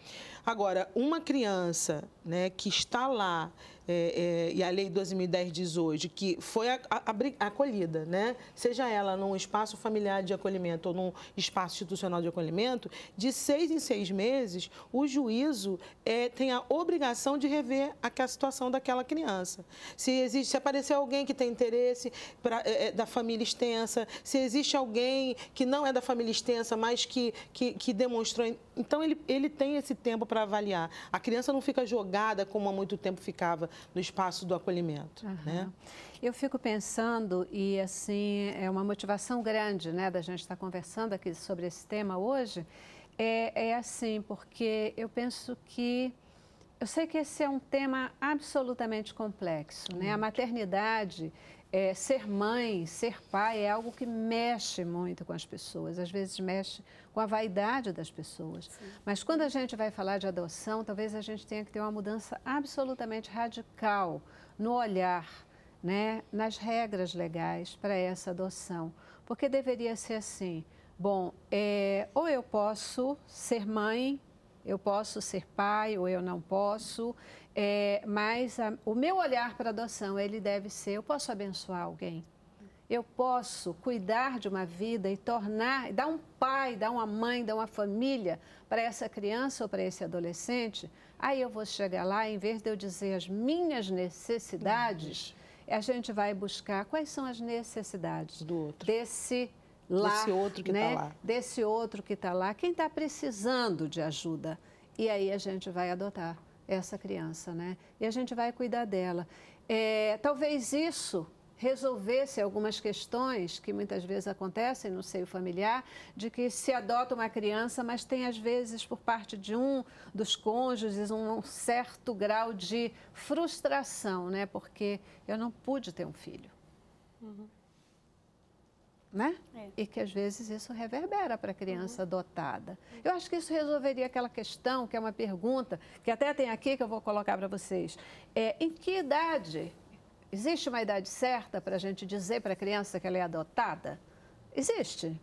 Agora, uma criança né, que está lá é, é, e a Lei 2010 diz hoje que foi a, a, acolhida, né? seja ela num espaço familiar de acolhimento ou num espaço institucional de acolhimento, de seis em seis meses, o juízo é, tem a obrigação de rever a situação daquela criança. Se existe, se aparecer alguém que tem interesse pra, é, é, da família extensa, se existe alguém que não é da família extensa, mas que, que, que demonstrou. Então, ele, ele tem esse tempo para avaliar. A criança não fica jogada como há muito tempo ficava no espaço do acolhimento. Uhum. Né? Eu fico pensando, e assim, é uma motivação grande né, da gente estar conversando aqui sobre esse tema hoje, é, é assim, porque eu penso que. Eu sei que esse é um tema absolutamente complexo, né? A maternidade é, ser mãe, ser pai é algo que mexe muito com as pessoas, às vezes mexe com a vaidade das pessoas. Sim. Mas quando a gente vai falar de adoção, talvez a gente tenha que ter uma mudança absolutamente radical no olhar, né, nas regras legais para essa adoção. Porque deveria ser assim: bom, é, ou eu posso ser mãe, eu posso ser pai, ou eu não posso, é, mas a, o meu olhar para a adoção, ele deve ser: eu posso abençoar alguém? Eu posso cuidar de uma vida e tornar, dar um pai, dar uma mãe, dar uma família para essa criança ou para esse adolescente, aí eu vou chegar lá, em vez de eu dizer as minhas necessidades, a gente vai buscar quais são as necessidades do outro. desse lá, desse outro que está né? lá. Desse outro que está lá, quem está precisando de ajuda. E aí a gente vai adotar essa criança, né? E a gente vai cuidar dela. É, talvez isso resolvesse algumas questões que muitas vezes acontecem no seio familiar, de que se adota uma criança, mas tem às vezes por parte de um dos cônjuges um certo grau de frustração, né? Porque eu não pude ter um filho. Uhum. Né? É. E que às vezes isso reverbera para a criança uhum. adotada. Eu acho que isso resolveria aquela questão, que é uma pergunta, que até tem aqui que eu vou colocar para vocês. É, em que idade Existe uma idade certa para a gente dizer para a criança que ela é adotada? Existe.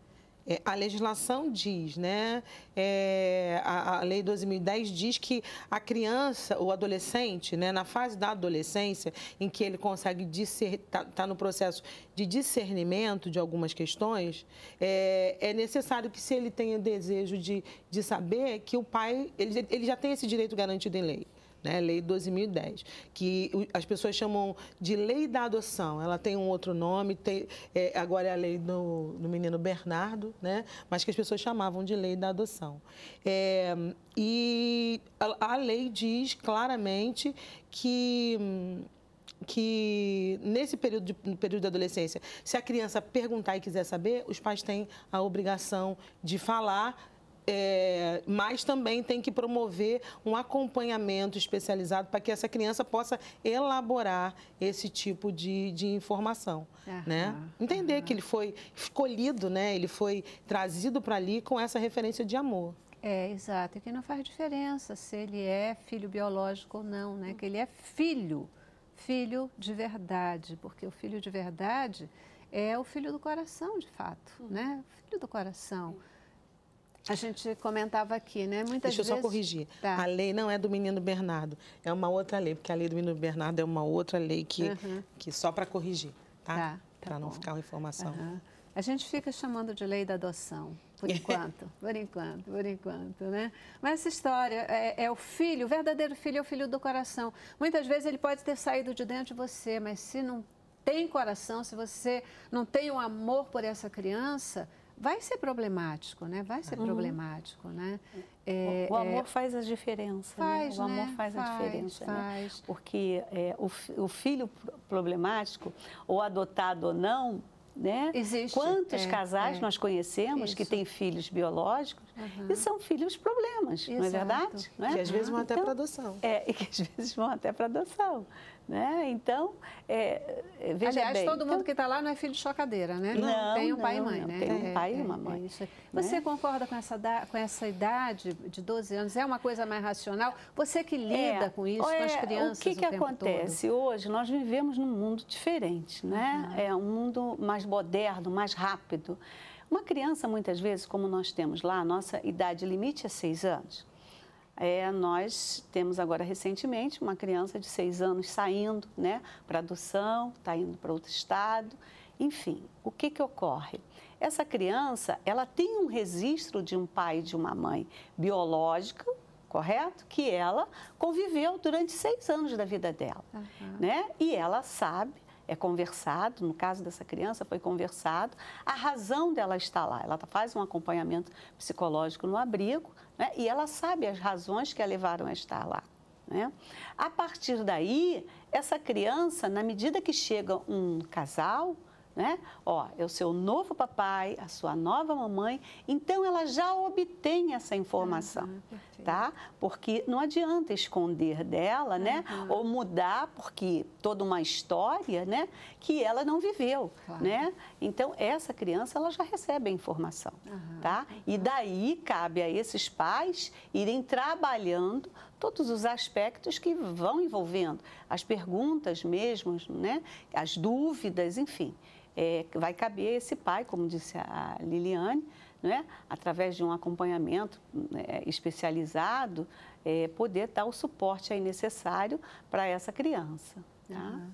É, a legislação diz, né? É, a, a, Lei 2010 diz que a criança, o adolescente, né, na fase da adolescência, em que ele consegue estar tá, tá no processo de discernimento de algumas questões, é, é, necessário que, se ele tenha desejo de, de saber, que o pai, ele, ele já tem esse direito garantido em lei né? Lei 12.010, que as pessoas chamam de Lei da Adoção. Ela tem um outro nome, tem, é, agora é a Lei do, do, Menino Bernardo, né? mas que as pessoas chamavam de Lei da Adoção. É, e a, a lei diz claramente que que nesse período de, período da adolescência, se a criança perguntar e quiser saber, os pais têm a obrigação de falar é, mas também tem que promover um acompanhamento especializado para que essa criança possa elaborar esse tipo de, de informação. Aham, né? Entender aham. que ele foi escolhido, né? ele foi trazido para ali com essa referência de amor. É, exato. E que não faz diferença se ele é filho biológico ou não, né? Que ele é filho, filho de verdade, porque o filho de verdade é o filho do coração, de fato, né? O filho do coração. A gente comentava aqui, né? Muitas Deixa vezes... eu só corrigir. Tá. A lei não é do menino Bernardo, é uma outra lei, porque a lei do menino Bernardo é uma outra lei que, uhum. que só para corrigir, tá? tá, tá para não ficar uma informação. Uhum. A gente fica chamando de lei da adoção, por enquanto, por enquanto, por enquanto, né? Mas essa história é, é, o filho, o verdadeiro filho é o filho do coração. Muitas vezes ele pode ter saído de dentro de você, mas se não tem coração, se você não tem o um amor por essa criança, vai ser problemático, né? Vai ser uhum. problemático, né? É, o, amor é... faz a diferença, né? faz, né? O amor né? faz, faz, a diferença, né? faz. Né? Porque é, o, o filho problemático, ou adotado ou não, né? Existe. Quantos é, casais é. nós conhecemos Isso. que têm filhos biológicos uhum. e são filhos problemas, Exato. não é verdade? Não é? Que às vezes vão até então, para adoção. É, e que às vezes vão até para adoção. Né? Então, é, é, veja Aliás, bem, todo mundo então... que está lá não é filho de chocadeira, né? Não, tem um não, pai e mãe, não, né? Tem um é, pai e é, uma mãe. É Você né? concorda com essa, com essa idade de 12 anos? É uma coisa mais racional? Você que lida com isso, com as crianças O que, que acontece? Todo? Hoje nós vivemos num mundo diferente, né? Uhum. É um mundo mais moderno, mais rápido. Uma criança, muitas vezes, como nós temos lá, a nossa idade limite é seis anos. É, nós temos agora recentemente uma criança de seis anos saindo né, para adoção, está indo para outro estado. Enfim, o que, que ocorre? Essa criança, ela tem um registro de um pai e de uma mãe biológico, correto? Que ela conviveu durante seis anos da vida dela, uhum. né? E ela sabe é conversado, no caso dessa criança foi conversado, a razão dela estar lá. Ela faz um acompanhamento psicológico no abrigo né? e ela sabe as razões que a levaram a estar lá. Né? A partir daí, essa criança, na medida que chega um casal, né? Ó, é o seu novo papai, a sua nova mamãe, então ela já obtém essa informação, uhum, tá? Porque não adianta esconder dela, né? Uhum. Ou mudar, porque toda uma história, né? Que ela não viveu, claro. né? Então, essa criança, ela já recebe a informação, uhum. tá? E daí cabe a esses pais irem trabalhando todos os aspectos que vão envolvendo, as perguntas mesmo, né? As dúvidas, enfim é, vai caber esse pai, como disse a Liliane, né, através de um acompanhamento é, especializado, é, poder dar o suporte aí necessário para essa criança. Tá? Uhum.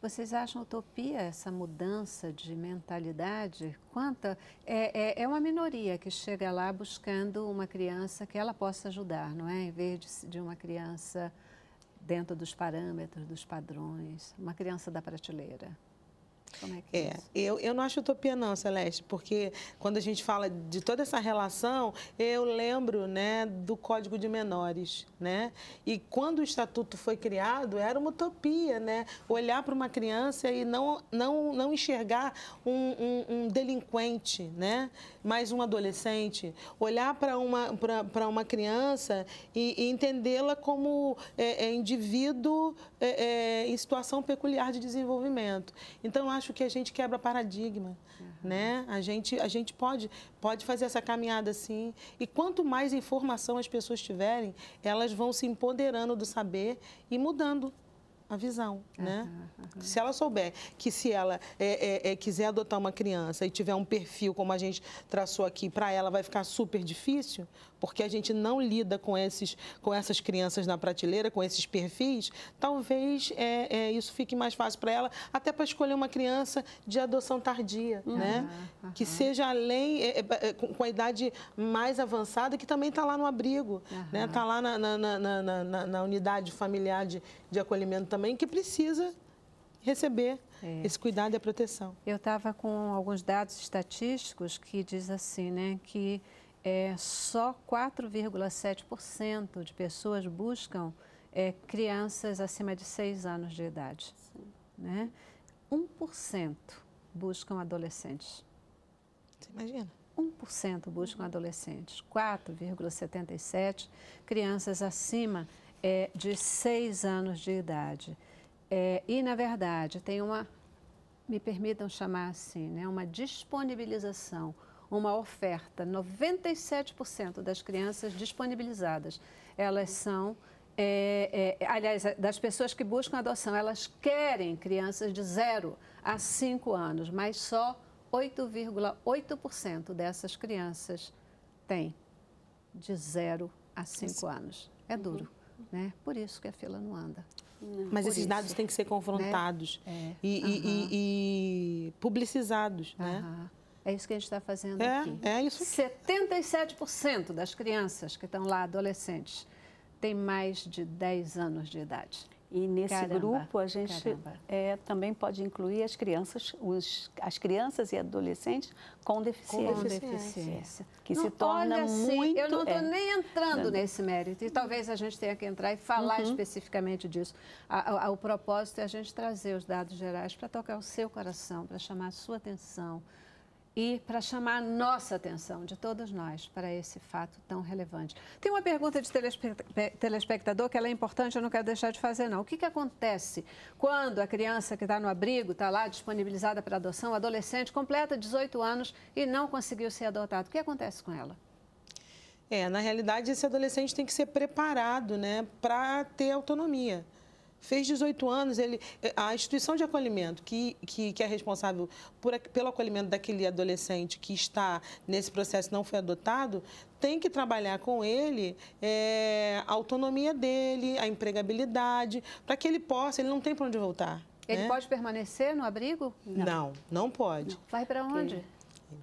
Vocês acham utopia essa mudança de mentalidade? Quanta é, é, é, uma minoria que chega lá buscando uma criança que ela possa ajudar, não é? Em vez de, de uma criança dentro dos parâmetros, dos padrões, uma criança da prateleira. Como é que é, é eu, eu não acho utopia não, Celeste, porque quando a gente fala de toda essa relação, eu lembro né, do Código de Menores, né? E quando o Estatuto foi criado, era uma utopia, né? Olhar para uma criança e não, não, não enxergar um, um, um delinquente, né? Mais um adolescente. Olhar para uma, uma criança e, e entendê-la como é, é, indivíduo é, é, em situação peculiar de desenvolvimento. Então, acho que a gente quebra paradigma, uhum. né? A gente, a gente pode, pode fazer essa caminhada assim. E quanto mais informação as pessoas tiverem, elas vão se empoderando do saber e mudando a visão, né? Uhum, uhum. Se ela souber que se ela é, é, é, quiser adotar uma criança e tiver um perfil como a gente traçou aqui, para ela vai ficar super difícil, porque a gente não lida com, esses, com essas crianças na prateleira, com esses perfis, talvez é, é isso fique mais fácil para ela, até para escolher uma criança de adoção tardia, uhum, né? Uhum. Que seja além, é, é, com a idade mais avançada, que também está lá no abrigo, né? Está lá na, na, na, na, na unidade familiar de, de acolhimento também, que precisa receber é. esse cuidado e a proteção. Eu estava com alguns dados estatísticos que diz assim, né, que é, só 4,7% de pessoas buscam é, crianças acima de 6 anos de idade. Né? 1% buscam adolescentes. Você imagina? 1% buscam adolescentes, 4,77% crianças acima é, de 6 anos de idade. É, e, na verdade, tem uma, me permitam chamar assim, né, uma disponibilização uma oferta. 97% das crianças disponibilizadas, elas são, é, é, aliás, das pessoas que buscam adoção, elas querem crianças de 0 a 5 anos, mas só 8,8% dessas crianças têm de 0 a 5 anos. É uhum. duro, uhum. né? Por isso que a fila não anda. Não, Mas esses isso. dados têm que ser confrontados né? é. e, uhum. e, e, e, publicizados, né? É isso que a gente está fazendo é, aqui. É isso. 77% das crianças que estão lá, adolescentes, têm mais de 10 anos de idade. E nesse caramba, grupo a gente é, também pode incluir as crianças, os, as crianças e adolescentes com deficiência. Com deficiência. Que não, se torna assim, muito... Eu não estou é, nem entrando nesse mérito. E talvez a gente tenha que entrar e falar uhum. especificamente disso. A, a, o propósito é a gente trazer os dados gerais para tocar o seu coração, para chamar a sua atenção e para chamar a nossa atenção, de todos nós, para esse fato tão relevante. Tem uma pergunta de telespectador que é importante, eu não quero deixar de fazer, não. O que, que acontece quando a criança que está no abrigo, está lá disponibilizada para adoção, adolescente, completa 18 anos e não conseguiu ser adotado? O que acontece com ela? É, na realidade, esse adolescente tem que ser preparado né, para ter autonomia fez 18 anos, ele, a instituição de acolhimento que, que, que é responsável por, pelo acolhimento daquele adolescente que está nesse processo não foi adotado, tem que trabalhar com ele é, a autonomia dele, a empregabilidade, para que ele possa, ele não tem para onde voltar. Ele né? pode permanecer no abrigo? Não, não, não pode. Não. Vai para onde?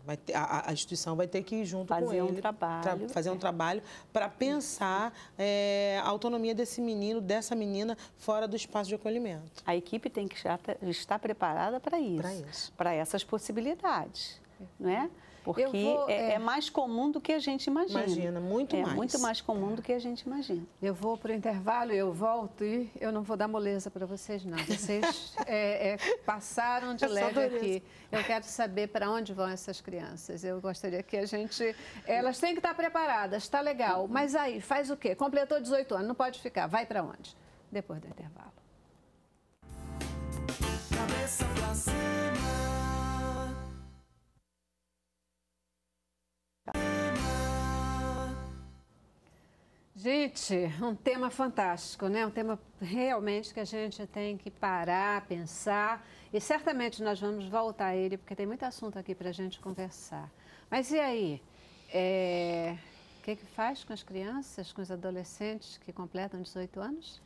Vai ter, a, a, instituição vai ter que ir junto fazer com um ele, trabalho, tra, fazer um trabalho para pensar é, a autonomia desse menino, dessa menina, fora do espaço de acolhimento. A equipe tem que estar, estar preparada para isso, para essas possibilidades, não é? Porque vou, é, é... é, mais comum do que a gente imagina. Imagina, muito é mais. É muito mais comum do que a gente imagina. Eu vou para o intervalo, eu volto e eu não vou dar moleza para vocês, não. Vocês é, é, passaram de leve aqui. Eu quero saber para onde vão essas crianças. Eu gostaria que a gente... Elas têm que estar preparadas, está legal. Mas aí, faz o quê? Completou 18 anos, não pode ficar. Vai para onde? Depois do intervalo. Cabeça pra cima. Gente, um tema fantástico, né? Um tema realmente que a gente tem que parar, pensar e certamente nós vamos voltar a ele porque tem muito assunto aqui para a gente conversar. Mas e aí? É... O que, que faz com as crianças, com os adolescentes que completam 18 anos?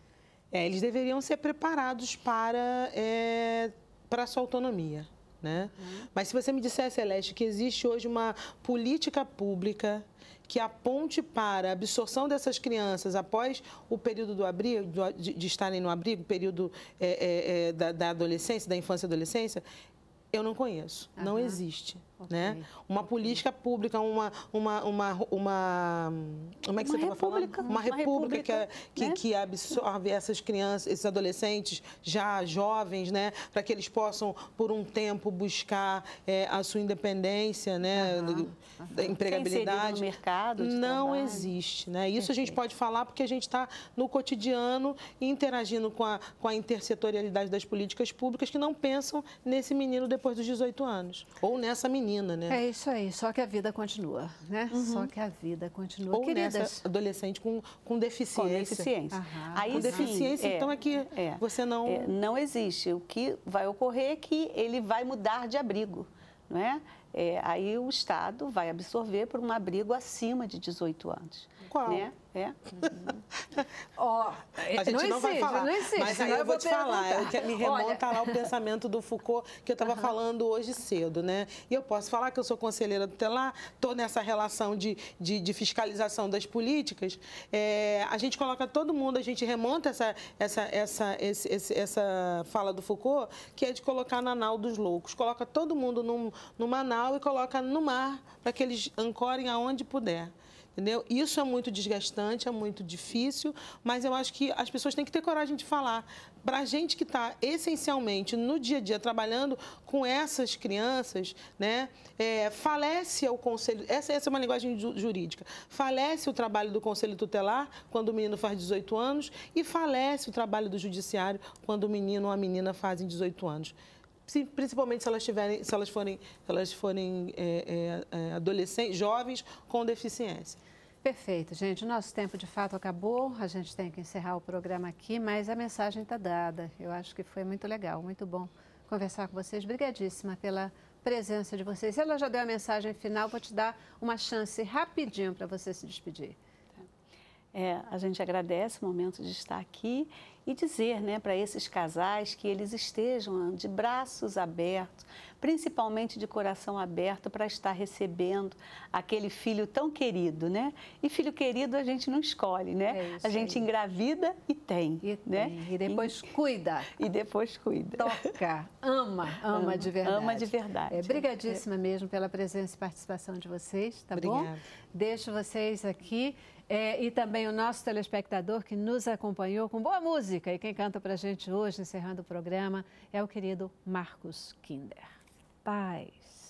É, eles deveriam ser preparados para, é, para a sua autonomia. Né? Uhum. Mas se você me disser, Celeste, que existe hoje uma política pública que aponte para a absorção dessas crianças após o período do abrigo, de, de estarem no abrigo, período é, é, da, da adolescência, da infância e adolescência, eu não conheço, uhum. não existe. Okay. Né? Uma política pública, uma, uma, uma, uma como é que uma você estava falando? Uma, uma república, que, né? que absorve essas crianças, esses adolescentes já jovens, né? para que eles possam, por um tempo, buscar é, a sua independência, né? Uhum. da empregabilidade. no mercado não trabalho. existe. Né? Isso Perfeito. a gente pode falar porque a gente está no cotidiano interagindo com a, com a intersetorialidade das políticas públicas que não pensam nesse menino depois dos 18 anos, ou nessa menina menina, né? É isso aí, só que a vida continua, né? Uhum. Só que a vida continua. Ou Queridas... nessa adolescente com, com deficiência. Com deficiência. Aí, com deficiência, é, então é que é, você não... É, não existe. O que vai ocorrer é que ele vai mudar de abrigo, não é? é aí o Estado vai absorver por um abrigo acima de 18 anos. Qual? Né? É. Ó, oh, a gente não, não vai falar. Não existe, mas aí eu vou te falar, eu que me remonta Olha... lá o pensamento do Foucault que eu estava uhum. falando hoje cedo, né? E eu posso falar que eu sou conselheira tutelar, estou nessa relação de, de, de, fiscalização das políticas. É, a gente coloca todo mundo, a gente remonta essa, essa, essa, esse, esse, essa fala do Foucault, que é de colocar na nau dos loucos. Coloca todo mundo num, numa nau e coloca no mar para que eles ancorem aonde puder. Entendeu? Isso é muito desgastante, é muito difícil, mas eu acho que as pessoas têm que ter coragem de falar. Para a gente que está essencialmente no dia a dia trabalhando com essas crianças, né, é, falece o conselho. Essa, essa é uma linguagem jurídica. Falece o trabalho do conselho tutelar quando o menino faz 18 anos e falece o trabalho do judiciário quando o menino ou a menina fazem 18 anos principalmente se elas tiverem, se elas forem, se elas forem é, é, é, adolescentes, jovens com deficiência. Perfeito, gente. O nosso tempo de fato acabou. A gente tem que encerrar o programa aqui, mas a mensagem está dada. Eu acho que foi muito legal, muito bom conversar com vocês. Obrigadíssima pela presença de vocês. Ela já deu a mensagem final, vou te dar uma chance rapidinho para você se despedir. É, a gente agradece o momento de estar aqui e dizer né, para esses casais que eles estejam de braços abertos, principalmente de coração aberto para estar recebendo aquele filho tão querido, né? E filho querido a gente não escolhe, né? É a gente aí. engravida e tem, e né? Tem. E depois e, cuida. E depois cuida. Toca, ama, ama, ama de verdade. Ama de verdade. É, brigadíssima é. mesmo pela presença e participação de vocês, tá Obrigada. bom? Deixo vocês aqui é, e também o nosso telespectador que nos acompanhou com boa música. E quem canta para a gente hoje, encerrando o programa, é o querido Marcos Kinder. Paz.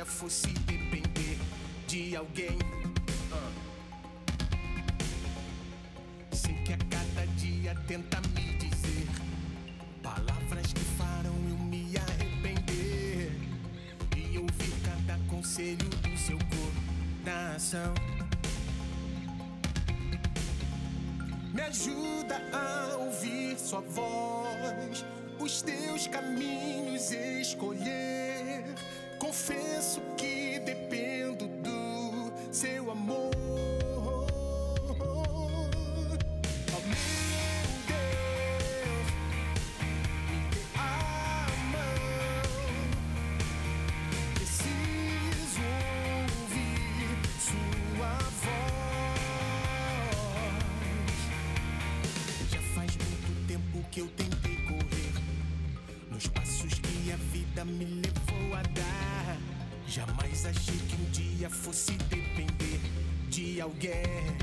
Dia fosse depender de alguém. Uh. Sei que a cada dia tenta me dizer palavras que farão eu me arrepender. E ouvir cada conselho do seu coração. Me ajuda a ouvir sua voz, os teus caminhos escolher. Fosse depender de alguém.